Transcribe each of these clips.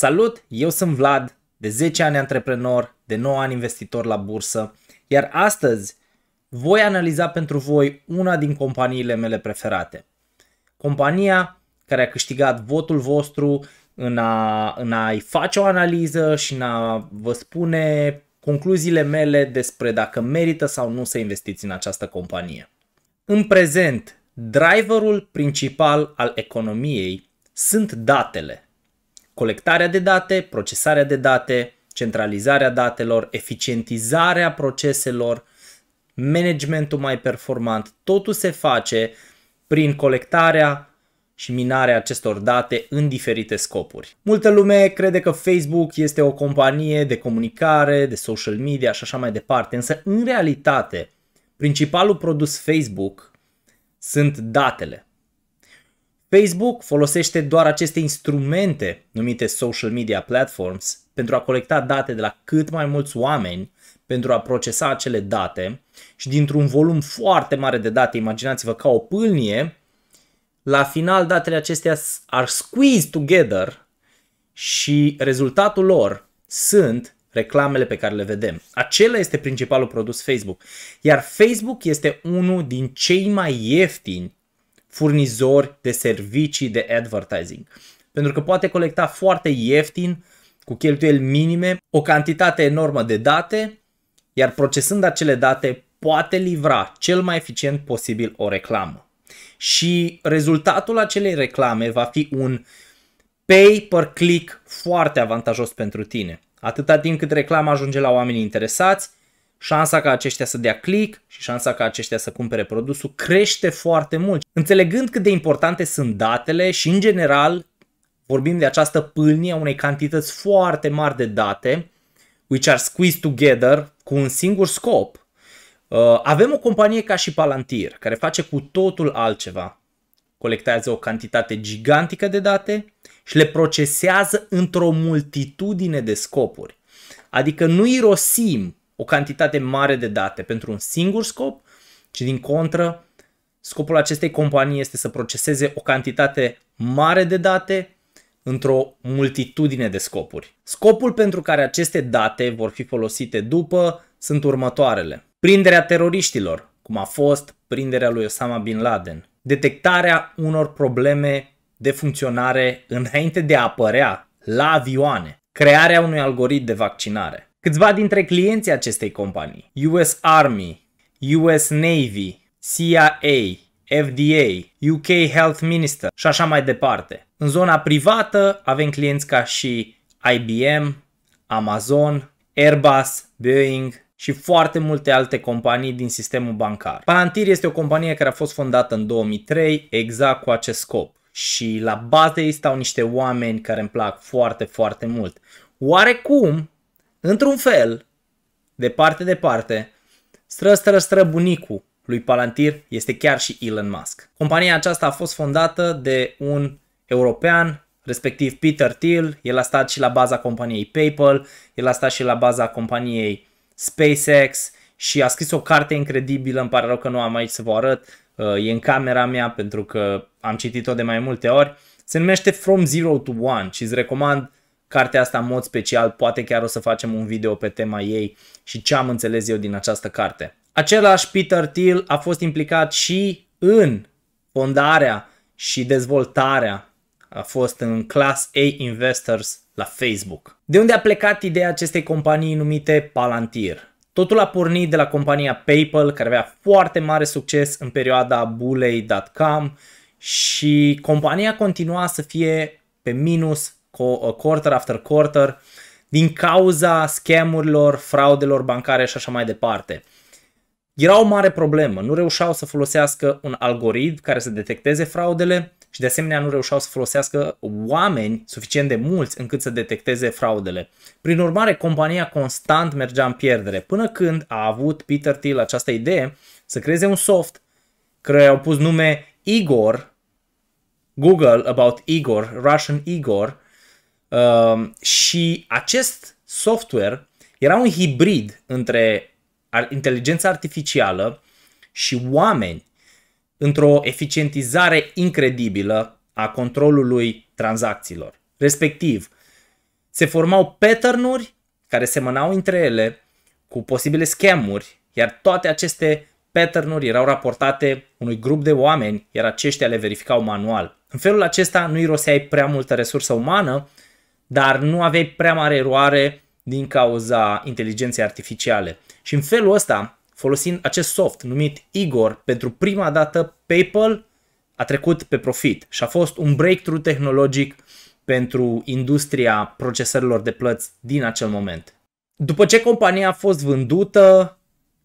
Salut, eu sunt Vlad, de 10 ani antreprenor, de 9 ani investitor la bursă, iar astăzi voi analiza pentru voi una din companiile mele preferate. Compania care a câștigat votul vostru în, a, în a-i face o analiză și în a vă spune concluziile mele despre dacă merită sau nu să investiți în această companie. În prezent, driverul principal al economiei sunt datele. Colectarea de date, procesarea de date, centralizarea datelor, eficientizarea proceselor, managementul mai performant, totul se face prin colectarea și minarea acestor date în diferite scopuri. Multă lume crede că Facebook este o companie de comunicare, de social media și așa mai departe, însă în realitate principalul produs Facebook sunt datele. Facebook folosește doar aceste instrumente numite social media platforms pentru a colecta date de la cât mai mulți oameni pentru a procesa acele date și dintr-un volum foarte mare de date, imaginați-vă ca o pâlnie, la final datele acestea are squeezed together și rezultatul lor sunt reclamele pe care le vedem. Acela este principalul produs Facebook. Iar Facebook este unul din cei mai ieftini furnizori de servicii de advertising. Pentru că poate colecta foarte ieftin, cu cheltuieli minime, o cantitate enormă de date, iar procesând acele date poate livra cel mai eficient posibil o reclamă. Și rezultatul acelei reclame va fi un pay per click foarte avantajos pentru tine. Atâta timp cât reclama ajunge la oamenii interesați, șansa ca aceștia să dea click și șansa ca aceștia să cumpere produsul crește foarte mult. Înțelegând cât de importante sunt datele și în general vorbim de această pâlnie a unei cantități foarte mari de date, which are squeezed together cu un singur scop, uh, avem o companie ca și Palantir, care face cu totul altceva. Colectează o cantitate gigantică de date și le procesează într-o multitudine de scopuri. Adică nu irosim o cantitate mare de date pentru un singur scop, ci din contră, scopul acestei companii este să proceseze o cantitate mare de date într-o multitudine de scopuri. Scopul pentru care aceste date vor fi folosite după sunt următoarele. Prinderea teroriștilor, cum a fost prinderea lui Osama Bin Laden. Detectarea unor probleme de funcționare înainte de a apărea la avioane. Crearea unui algoritm de vaccinare. Câțiva dintre clienții acestei companii, US Army, US Navy, CIA, FDA, UK Health Minister și așa mai departe. În zona privată avem clienți ca și IBM, Amazon, Airbus, Boeing și foarte multe alte companii din sistemul bancar. Palantir este o companie care a fost fondată în 2003 exact cu acest scop și la bază ei stau niște oameni care îmi plac foarte, foarte mult. Oarecum, într-un fel, de parte de parte, stră, stră, stră bunicul lui Palantir este chiar și Elon Musk. Compania aceasta a fost fondată de un european, respectiv Peter Thiel, el a stat și la baza companiei PayPal, el a stat și la baza companiei SpaceX și a scris o carte incredibilă, îmi pare rău că nu am aici să vă arăt, uh, e în camera mea pentru că am citit-o de mai multe ori, se numește From Zero to One și îți recomand cartea asta în mod special, poate chiar o să facem un video pe tema ei și ce am înțeles eu din această carte. Același Peter Thiel a fost implicat și în fondarea și dezvoltarea a fost în Class A Investors la Facebook. De unde a plecat ideea acestei companii numite Palantir? Totul a pornit de la compania PayPal, care avea foarte mare succes în perioada bulei.com și compania continua să fie pe minus quarter after quarter din cauza scamurilor, fraudelor bancare și așa mai departe. Era o mare problemă, nu reușeau să folosească un algoritm care să detecteze fraudele și de asemenea nu reușeau să folosească oameni suficient de mulți încât să detecteze fraudele. Prin urmare, compania constant mergea în pierdere, până când a avut Peter Thiel această idee să creeze un soft care au pus nume Igor, Google about Igor, Russian Igor, uh, și acest software era un hibrid între inteligența artificială și oameni într-o eficientizare incredibilă a controlului tranzacțiilor. Respectiv, se formau pattern-uri care semănau între ele cu posibile scamuri, iar toate aceste pattern-uri erau raportate unui grup de oameni, iar aceștia le verificau manual. În felul acesta nu iroseai prea multă resursă umană, dar nu aveai prea mare eroare din cauza inteligenței artificiale. Și în felul ăsta, folosind acest soft numit Igor, pentru prima dată PayPal a trecut pe profit și a fost un breakthrough tehnologic pentru industria procesărilor de plăți din acel moment. După ce compania a fost vândută,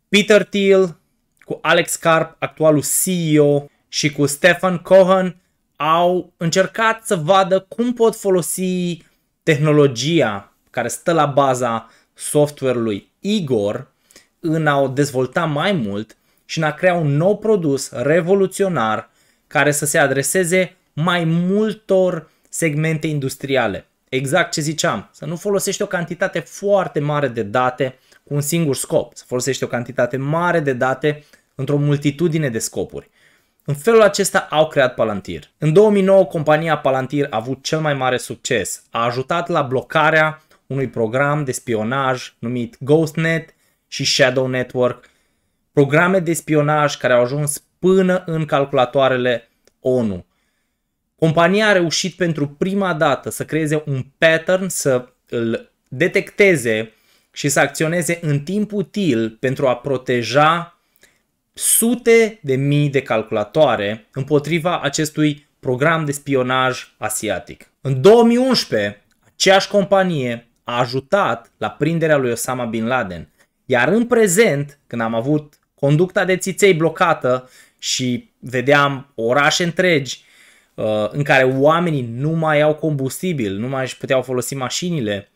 Peter Thiel cu Alex Karp, actualul CEO, și cu Stefan Cohen au încercat să vadă cum pot folosi tehnologia care stă la baza software-ului Igor în a o dezvolta mai mult și în a crea un nou produs revoluționar care să se adreseze mai multor segmente industriale. Exact ce ziceam, să nu folosești o cantitate foarte mare de date cu un singur scop, să folosești o cantitate mare de date într-o multitudine de scopuri. În felul acesta au creat Palantir. În 2009, compania Palantir a avut cel mai mare succes. A ajutat la blocarea unui program de spionaj numit GhostNet și Shadow Network, programe de spionaj care au ajuns până în calculatoarele ONU. Compania a reușit pentru prima dată să creeze un pattern, să îl detecteze și să acționeze în timp util pentru a proteja sute de mii de calculatoare împotriva acestui program de spionaj asiatic. În 2011, aceeași companie a ajutat la prinderea lui Osama Bin Laden, iar în prezent, când am avut conducta de țiței blocată și vedeam orașe întregi uh, în care oamenii nu mai au combustibil, nu mai își puteau folosi mașinile,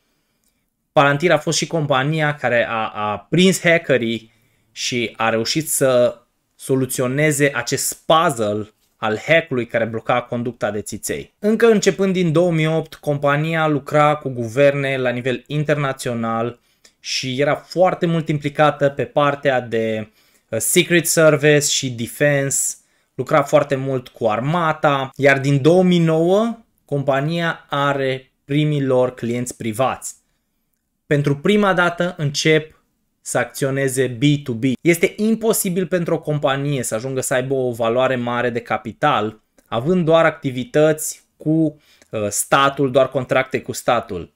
Palantir a fost și compania care a, a prins hackerii și a reușit să soluționeze acest puzzle al hackului care bloca conducta de țiței. Încă începând din 2008, compania lucra cu guverne la nivel internațional și era foarte mult implicată pe partea de uh, Secret Service și Defense, lucra foarte mult cu armata, iar din 2009 compania are primii lor clienți privați. Pentru prima dată încep să acționeze B2B. Este imposibil pentru o companie să ajungă să aibă o valoare mare de capital, având doar activități cu uh, statul, doar contracte cu statul.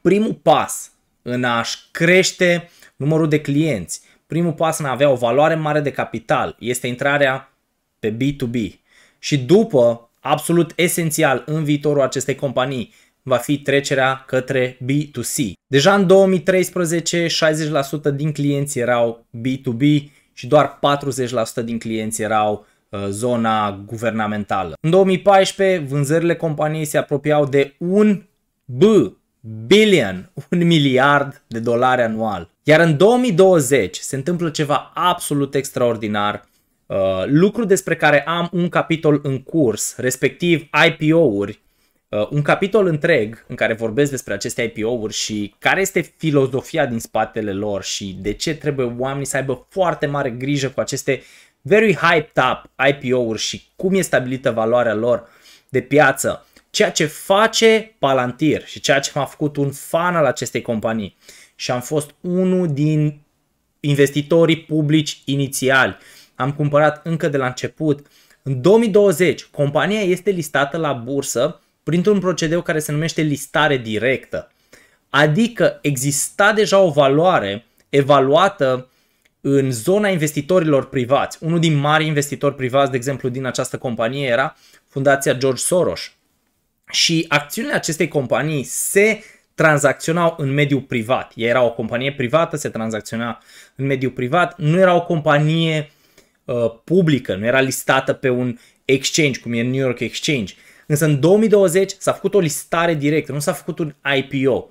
Primul pas în a-și crește numărul de clienți, primul pas în a avea o valoare mare de capital este intrarea pe B2B. Și după, absolut esențial în viitorul acestei companii, va fi trecerea către B2C. Deja în 2013, 60% din clienți erau B2B și doar 40% din clienți erau uh, zona guvernamentală. În 2014, vânzările companiei se apropiau de un B, billion, un miliard de dolari anual. Iar în 2020 se întâmplă ceva absolut extraordinar, uh, lucru despre care am un capitol în curs, respectiv IPO-uri, uh, un capitol întreg în care vorbesc despre aceste IPO-uri și care este filozofia din spatele lor și de ce trebuie oamenii să aibă foarte mare grijă cu aceste very hyped up IPO-uri și cum e stabilită valoarea lor de piață. Ceea ce face Palantir și ceea ce m-a făcut un fan al acestei companii și am fost unul din investitorii publici inițiali. Am cumpărat încă de la început. În 2020, compania este listată la bursă printr-un procedeu care se numește listare directă. Adică exista deja o valoare evaluată în zona investitorilor privați. Unul din mari investitori privați, de exemplu, din această companie era Fundația George Soros. Și acțiunile acestei companii se tranzacționau în mediul privat. Ea era o companie privată, se tranzacționa în mediul privat, nu era o companie uh, publică, nu era listată pe un exchange, cum e New York Exchange. Însă în 2020 s-a făcut o listare directă, nu s-a făcut un IPO.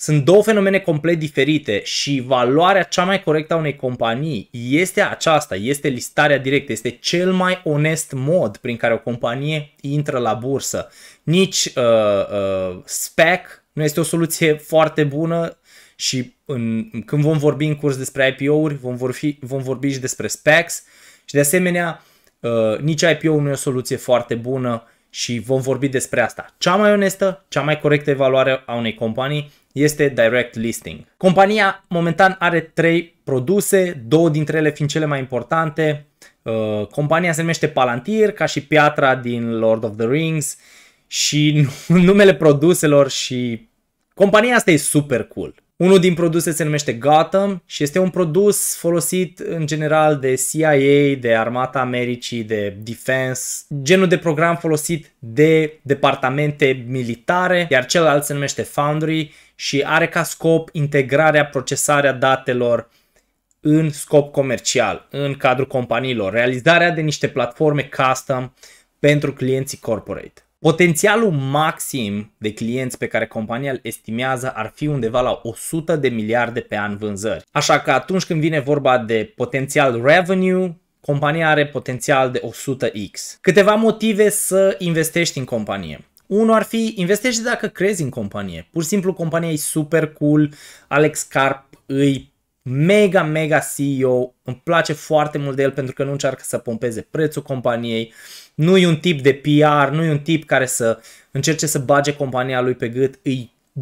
Sunt două fenomene complet diferite și valoarea cea mai corectă a unei companii este aceasta, este listarea directă, este cel mai onest mod prin care o companie intră la bursă. Nici uh, uh, SPAC nu este o soluție foarte bună și în, când vom vorbi în curs despre IPO-uri, vom vorbi, vom vorbi și despre SPACs și de asemenea uh, nici IPO nu e o soluție foarte bună și vom vorbi despre asta. Cea mai onestă, cea mai corectă evaluare a unei companii este direct listing. Compania momentan are trei produse, două dintre ele fiind cele mai importante. Uh, compania se numește Palantir, ca și piatra din Lord of the Rings și numele produselor și compania asta e super cool. Unul din produse se numește Gotham și este un produs folosit în general de CIA, de Armata Americii, de Defense, genul de program folosit de departamente militare, iar celălalt se numește Foundry și are ca scop integrarea, procesarea datelor în scop comercial, în cadrul companiilor, realizarea de niște platforme custom pentru clienții corporate. Potențialul maxim de clienți pe care compania îl estimează ar fi undeva la 100 de miliarde pe an vânzări. Așa că atunci când vine vorba de potențial revenue, compania are potențial de 100x. Câteva motive să investești în companie. Unul ar fi investește dacă crezi în companie. Pur și simplu compania e super cool, Alex Carp îi mega, mega CEO, îmi place foarte mult de el pentru că nu încearcă să pompeze prețul companiei, nu e un tip de PR, nu e un tip care să încerce să bage compania lui pe gât, e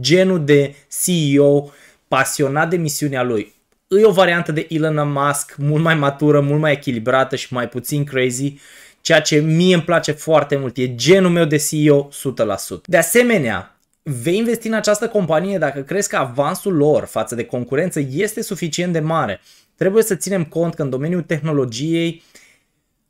genul de CEO pasionat de misiunea lui. E o variantă de Elon Musk mult mai matură, mult mai echilibrată și mai puțin crazy, ceea ce mie îmi place foarte mult. E genul meu de CEO 100%. De asemenea, vei investi în această companie dacă crezi că avansul lor față de concurență este suficient de mare. Trebuie să ținem cont că în domeniul tehnologiei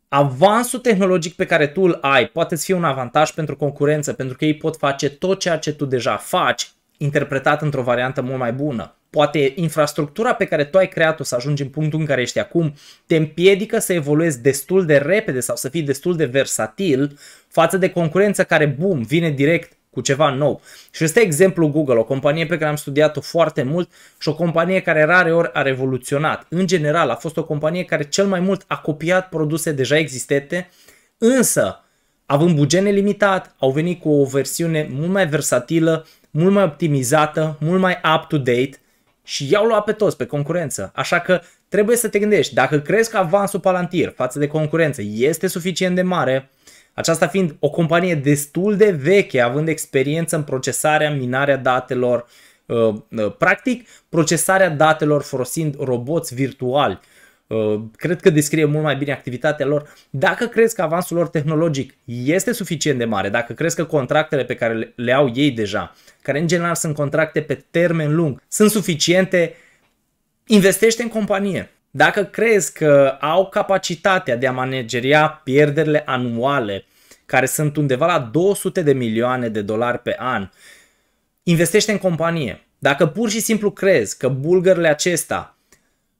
avansul tehnologic pe care tu îl ai poate să fie un avantaj pentru concurență, pentru că ei pot face tot ceea ce tu deja faci, interpretat într-o variantă mult mai bună. Poate infrastructura pe care tu ai creat-o să ajungi în punctul în care ești acum te împiedică să evoluezi destul de repede sau să fii destul de versatil față de concurență care, bum, vine direct cu ceva nou. Și este exemplu Google, o companie pe care am studiat-o foarte mult și o companie care rare ori a revoluționat. În general, a fost o companie care cel mai mult a copiat produse deja existente, însă, având buget nelimitat, au venit cu o versiune mult mai versatilă, mult mai optimizată, mult mai up-to-date și i-au luat pe toți, pe concurență. Așa că trebuie să te gândești, dacă crezi că avansul Palantir față de concurență este suficient de mare, aceasta fiind o companie destul de veche, având experiență în procesarea, minarea datelor, uh, uh, practic procesarea datelor folosind roboți virtuali. Uh, cred că descrie mult mai bine activitatea lor. Dacă crezi că avansul lor tehnologic este suficient de mare, dacă crezi că contractele pe care le au ei deja, care în general sunt contracte pe termen lung, sunt suficiente, investește în companie. Dacă crezi că au capacitatea de a manageria pierderile anuale, care sunt undeva la 200 de milioane de dolari pe an, investește în companie. Dacă pur și simplu crezi că bulgările acesta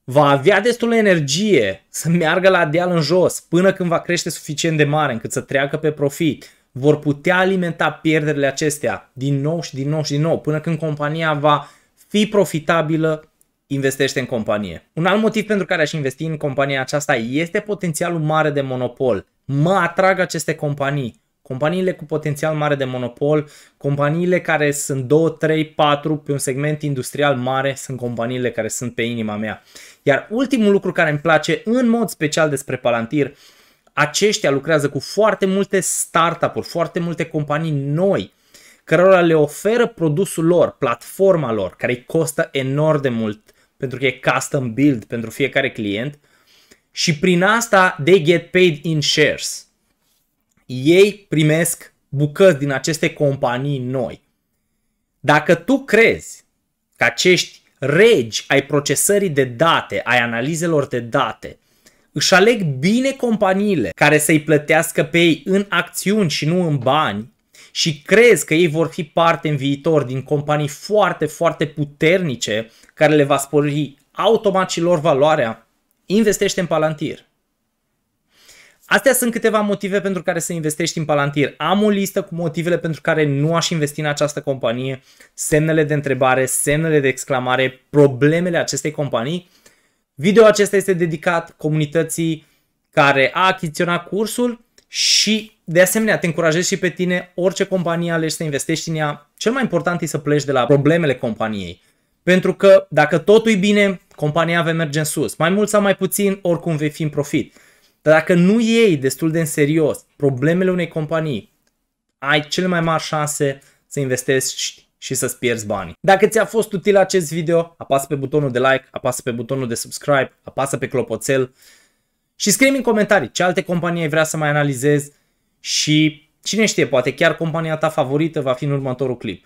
va avea destul de energie să meargă la deal în jos până când va crește suficient de mare încât să treacă pe profit, vor putea alimenta pierderile acestea din nou și din nou și din nou până când compania va fi profitabilă investește în companie. Un alt motiv pentru care aș investi în compania aceasta este potențialul mare de monopol. Mă atrag aceste companii. Companiile cu potențial mare de monopol, companiile care sunt 2, 3, 4 pe un segment industrial mare, sunt companiile care sunt pe inima mea. Iar ultimul lucru care îmi place în mod special despre Palantir, aceștia lucrează cu foarte multe startup-uri, foarte multe companii noi, cărora le oferă produsul lor, platforma lor, care îi costă enorm de mult pentru că e custom build pentru fiecare client și prin asta they get paid in shares. Ei primesc bucăți din aceste companii noi. Dacă tu crezi că acești regi ai procesării de date, ai analizelor de date, își aleg bine companiile care să-i plătească pe ei în acțiuni și nu în bani și crezi că ei vor fi parte în viitor din companii foarte, foarte puternice care le va spori automat și lor valoarea, investește în Palantir. Astea sunt câteva motive pentru care să investești în Palantir. Am o listă cu motivele pentru care nu aș investi în această companie, semnele de întrebare, semnele de exclamare, problemele acestei companii. Video acesta este dedicat comunității care a achiziționat cursul și de asemenea te încurajez și pe tine, orice companie alegi să investești în ea, cel mai important e să pleci de la problemele companiei. Pentru că dacă totul e bine, compania va merge în sus. Mai mult sau mai puțin, oricum vei fi în profit. Dar dacă nu iei destul de în serios problemele unei companii, ai cele mai mari șanse să investești și să-ți pierzi banii. Dacă ți-a fost util acest video, apasă pe butonul de like, apasă pe butonul de subscribe, apasă pe clopoțel și scrie în comentarii ce alte companii ai vrea să mai analizez și cine știe, poate chiar compania ta favorită va fi în următorul clip.